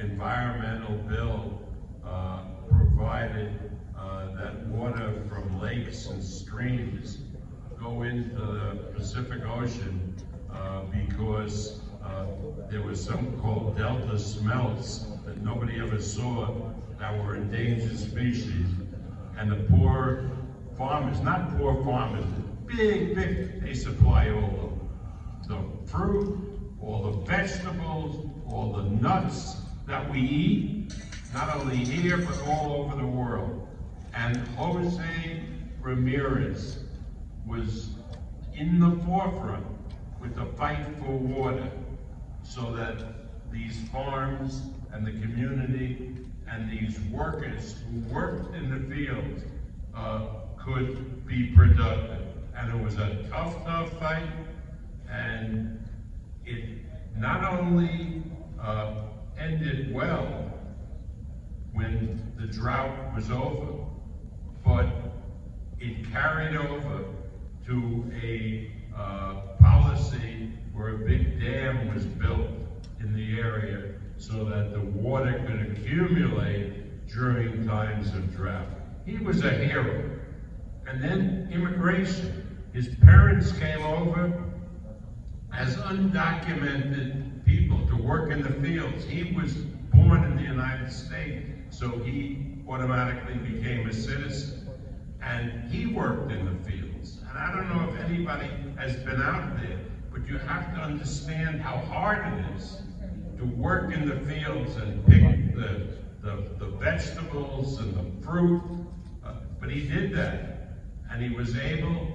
environmental bill uh, provided uh, that water from lakes and streams go into the Pacific Ocean uh, because uh, there was something called delta smelts that nobody ever saw that were endangered species. And the poor farmers, not poor farmers, big, big, they supply all the fruit, all the vegetables, all the nuts that we eat, not only here, but all over the world. And Jose Ramirez was in the forefront with the fight for water so that these farms and the community and these workers who worked in the fields uh, could be productive. And it was a tough, tough fight, and it not only uh, ended well when the drought was over, but it carried over to a uh, policy where a big dam was built in the area so that the water could accumulate during times of drought. He was a hero. And then immigration. His parents came over as undocumented people to work in the fields. He was born in the United States, so he automatically became a citizen. And he worked in the fields. And I don't know if anybody has been out there, but you have to understand how hard it is to work in the fields and pick the, the, the vegetables and the fruit. Uh, but he did that. And he was able,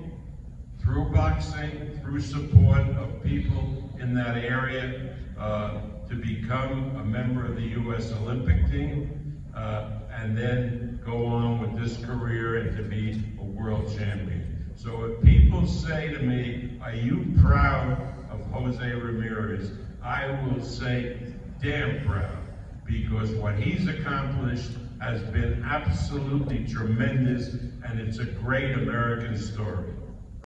through boxing, through support of people in that area, uh, to become a member of the U.S. Olympic team, uh, and then go on with this career and to be a world champion. So if people say to me, are you proud of Jose Ramirez? I will say, damn proud, because what he's accomplished has been absolutely tremendous, and it's a great American story.